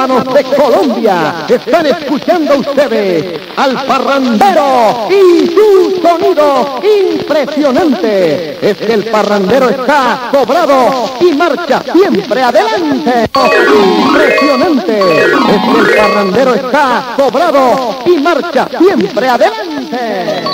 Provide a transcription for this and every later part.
Hermanos de Colombia, están escuchando ustedes al parrandero y su sonido impresionante. Es que el parrandero está cobrado y marcha siempre adelante. Impresionante. Es que el parrandero está cobrado y marcha siempre adelante.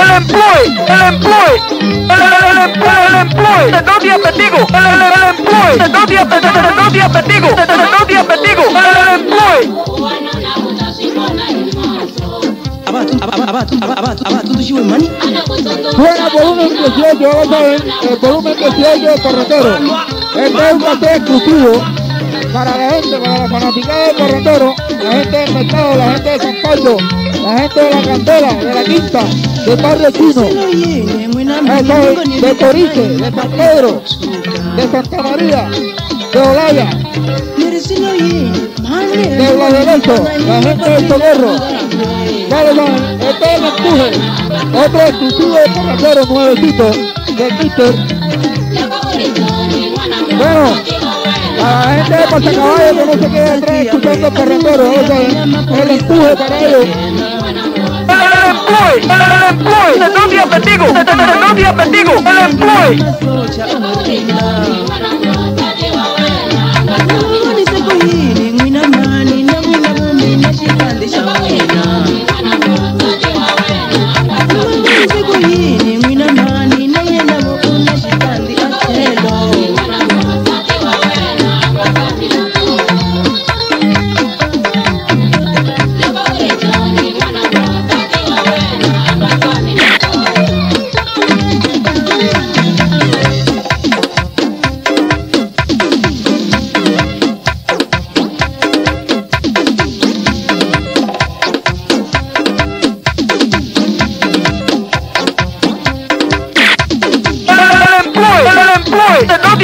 El employ, el employ, el, el, employ, el employ, de dos días petigo, el, el, el employ, de dos días, de, de, dos días petigo, de, de dos días petigo, el, el, employ. Suena volumen 18, vamos a ver, el volumen 18 de Corretero. Este es un café exclusivo para la gente, para la fanaticada de Corretero, la gente del mercado, la gente de San Pablo, la gente de la Candela, de la Quinta, de Eso es, de Torice, de San Pedro, de Santa María, de Olaya, de La Derecho, la gente del Socorro. Es el empuje, otro exclusivo de Corretero nuevecito, de Mister. Bueno, a la gente de Pasacaballo que no se quede atrás escuchando el carretero, el empuje para ellos. El, employ, el, employ, de dos días petigo, de, días petigo, el employ.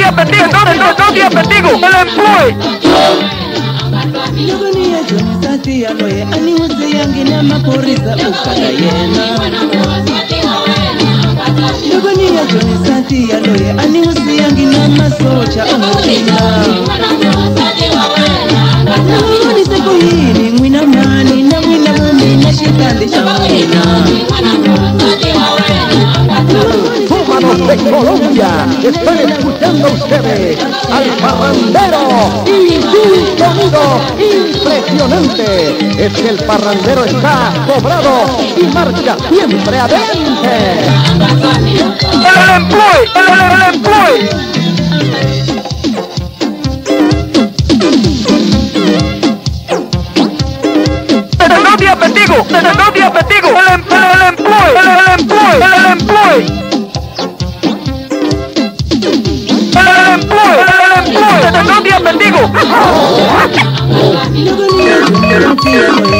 tienes pendigo, entonces no, no tienes pendigo, no lo empuje. Están escuchando ustedes al parrandero y su sonido impresionante. Es que el parrandero está cobrado y marcha siempre adelante. El, el employ, el, el, el employ. De dos días petigo, el employ, de